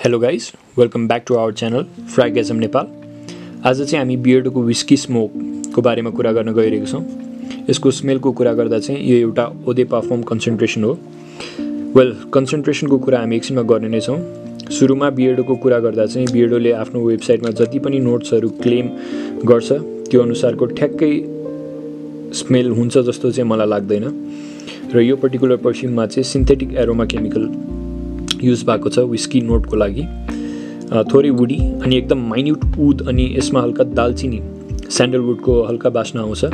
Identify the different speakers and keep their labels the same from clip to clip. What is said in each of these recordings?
Speaker 1: Hello guys welcome back to our channel फ्राइगेजम Nepal आज चाहिँ हामी बियर्डोको विस्की स्मोकको बारेमा कुरा गर्न गइरहेको छौँ। यसको स्मेलको कुरा गर्दा चाहिँ यो एउटा ओदे पाफर्म कन्सन्ट्रेसन हो। वेल कन्सन्ट्रेसनको कुरा हामी एकछिनमा गर्ने नै छौँ। सुरुमा बियर्डोको कुरा गर्दा चाहिँ बियर्डोले आफ्नो वेबसाइटमा जति पनि नोट्सहरू क्लेम गर्छ त्यो अनुसारको ठ्याक्कै स्मेल हुन्छ जस्तो चाहिँ मलाई लाग्दैन। र यो पर्टिकुलर पर्फ्युममा चाहिँ सिन्थेटिक एरोमा केमिकल युज भएको छ विस्की नोटको लागि. थोरै वुडी अनि एकदम माइन्युट उद अनि यसमा हल्का दालचिनी स्यान्डलवुडको हल्का बास्ना आउँछ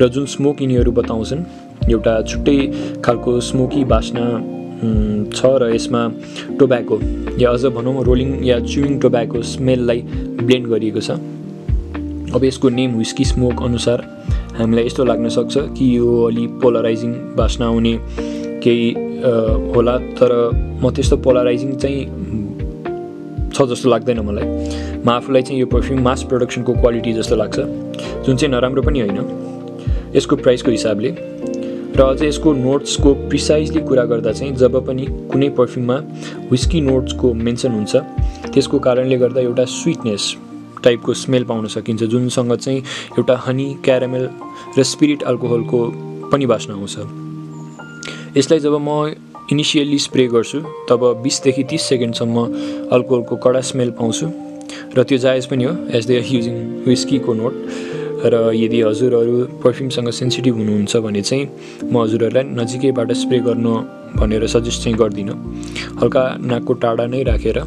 Speaker 1: र जुन स्मोक यिनीहरू बताउँछन् एउटा छुट्टै खालको स्मोकी बास्ना छ र यसमा टोब्याको या अझ भनौँ रोलिङ या चुइङ टोब्याको स्मेललाई ब्लेन्ड गरिएको छ। अब यसको नेम विस्की स्मोक अनुसार हामीलाई यस्तो लाग्न सक्छ कि यो अलि पोलराइजिङ बास्ना आउने केही होला तर म त्यस्तो पोलराइजिङ चाहिँ छ जस्तो लाग्दैन मलाई। म आफूलाई चाहिँ यो पर्फ्युम मास प्रडक्सनको क्वालिटी जस्तो लाग्छ। जुन चाहिँ नराम्रो पनि होइन। यसको प्राइसको हिसाबले। र अझै यसको नोट्सको प्रिसाइजली कुरा गर्दा चाहिँ जब पनि कुनै पर्फ्युममा विस्की नोट्सको मेन्सन हुन्छ त्यसको कारणले गर्दा एउटा स्विटनेस टाइपको स्मेल पाउन सकिन्छ जुनसँग चाहिँ एउटा हनी क्यारामेल र स्पिरिट अल्कोहलको पनि बास्न आउँछ। यसलाई जब म इनिसियल्ली स्प्रे गर्छु तब बिसदेखि तिस सेकेन्डसम्म अल्कोहलको कडा स्मेल पाउँछु। र त्यो जायज पनि हो एज दे आर युजिङ विस्कीको नोट र यदि हजुरहरू पर्फ्युमसँग सेन्सिटिभ हुनुहुन्छ भने चाहिँ म हजुरहरूलाई नजिकैबाट स्प्रे गर्नु भनेर सजेस्ट चाहिँ गर्दिनँ। हल्का नाकको टाढा नै राखेर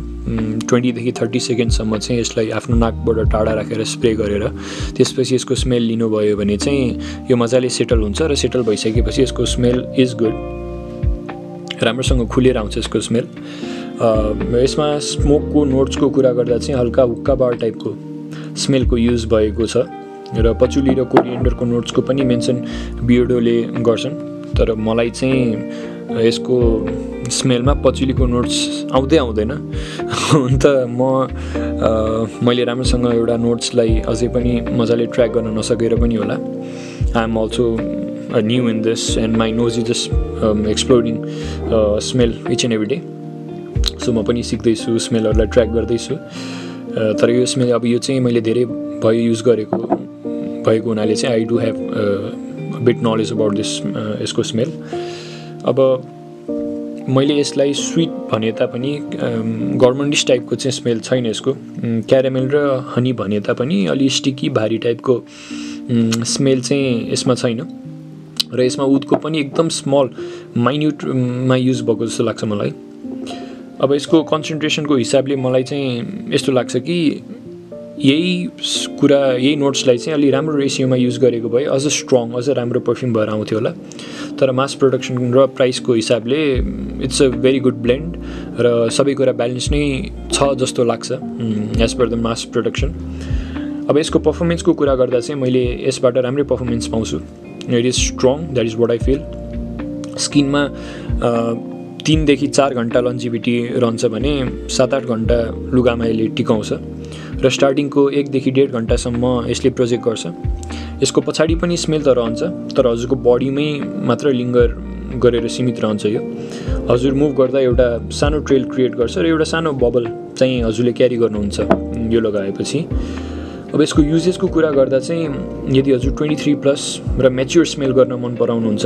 Speaker 1: ट्वेन्टीदेखि थर्टी सेकेन्डसम्म चाहिँ यसलाई आफ्नो नाकबाट टाढा राखेर स्प्रे गरेर त्यसपछि यसको स्मेल लिनुभयो भने चाहिँ यो मजाले सेटल हुन्छ र सेटल भइसकेपछि यसको स्मेल इज गुड राम्रोसँग खुलेर आउँछ यसको स्मेल। यसमा स्मोकको नोट्सको कुरा गर्दा चाहिँ हल्का हुक्का बार टाइपको स्मेलको युज भएको छ। र पचुली र कोरिएन्डरको नोट्सको पनि मेन्सन बियर्डोले गर्छन्। तर मलाई चाहिँ यसको स्मेलमा पचुलीको नोट्स आउँदै आउँदैन। अन्त म मैले राम्रोसँग एउटा नोट्सलाई अझै पनि मजाले ट्र्याक गर्न नसकेर पनि होला। I am also new in this and my nose is just exploring smell each and every day so म पनि सिक्दैछु स्मेलहरूलाई ट्र्याक गर्दैछु uh, तर यो स्मेल अब यो चाहिँ मैले धेरै भयो युज गरेको भएको हुनाले चाहिँ I do have bit knowledge about this यसको स्मेल अब मैले यसलाई स्विट भने तापनि गभर्मेन्टिस टाइपको चाहिँ स्मेल छैन यसको क्यारामेल र हनी भने तापनि अलि स्टिकी भारी टाइपको स्मेल चाहिँ यसमा छैन र यसमा उदको पनि एकदम स्मल माइन्युटमा युज भएको जस्तो लाग्छ मलाई। अब यसको कन्सन्ट्रेसनको हिसाबले मलाई चाहिँ यस्तो लाग्छ कि यही कुरा यही नोट्सलाई चाहिँ अलि राम्रो रेसियोमा युज गरेको भए अझ स्ट्रङ अझ राम्रो पर्फ्युम भएर आउँथ्यो होला। तर मास प्रडक्सन र प्राइसको हिसाबले it's a very good blend र सबै कुरा ब्यालेन्स नै छ जस्तो लाग्छ as per the mass production अब यसको पर्फर्मेन्सको कुरा गर्दा चाहिँ मैले यसबाट राम्रै पर्फर्मेन्स पाउँछु। It is strong that is what I feel स्किनमा तिनदेखि चार घन्टा लन्जिभिटी रहन्छ भने सात आठ घन्टा लुगामा यसले टिकाउँछ र स्टार्टिङको एकदेखि डेढ घन्टासम्म यसले प्रोजेक्ट गर्छ। यसको पछाडि पनि स्मेल त रहन्छ तर हजुरको बडीमै मात्र लिङ्गर गरेर सीमित रहन्छ यो। हजुर मुभ गर्दा एउटा सानो ट्रेल क्रिएट गर्छ र एउटा सानो बबल चाहिँ हजुरले क्यारी गर्नुहुन्छ यो लगाएपछि। अब यसको युजेसको कुरा गर्दा चाहिँ यदि हजुर ट्वेन्टी थ्री प्लस र मेच्योर स्मेल गर्न मन पराउनुहुन्छ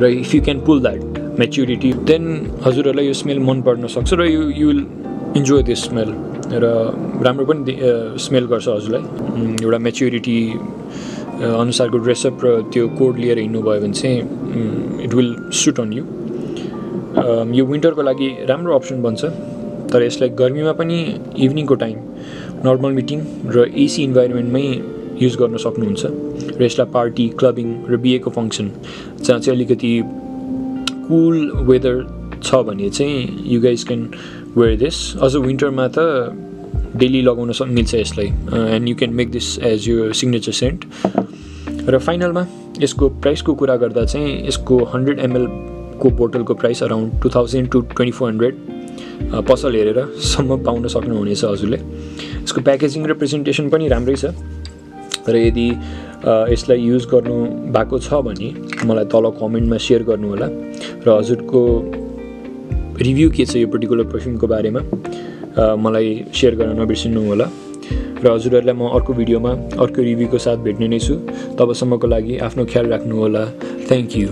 Speaker 1: र if you can pull that maturity then हजुरहरूलाई यो स्मेल मन पर्न सक्छ र you you will enjoy this smell र राम्रो पनि स्मेल गर्छ हजुरलाई। एउटा मेच्युरिटी अनुसारको ड्रेसअप र त्यो कोड लिएर हिँड्नुभयो भने चाहिँ it will suit on you यो विन्टरको लागि राम्रो अप्सन बन्छ। तर यसलाई गर्मीमा पनि इभिनिङको टाइम नर्मल मिटिङ र एसी इन्भाइरोमेन्टमै युज गर्न सक्नुहुन्छ र यसलाई पार्टी क्लबिङ र बिहेको फङ्सन जहाँ चाहिँ अलिकति कुल वेदर छ भने चाहिँ you guys can wear this अझ विन्टरमा त डेली लगाउन मिल्छ यसलाई and you can make this as you signature scent र फाइनलमा यसको प्राइसको कुरा गर्दा चाहिँ यसको हन्ड्रेड एमएलको बोटलको price around two thousand to twenty four hundred. पसल हेरेर सम्म पाउन सक्नुहुनेछ हजुरले। यसको प्याकेजिङ र प्रेजेन्टेसन पनि राम्रै छ। र यदि यसलाई युज गर्नु भएको छ भने मलाई तल कमेन्टमा सेयर गर्नुहोला। र हजुरको रिभ्यू के छ यो पर्टिकुलर पर्फ्युमको बारेमा मलाई सेयर गर्न नबिर्सिनु होला र हजुरहरूलाई म अर्को भिडियोमा अर्को रिभ्यूको साथ भेट्ने नै छु। तबसम्मको लागि आफ्नो ख्याल राख्नुहोला। Thank you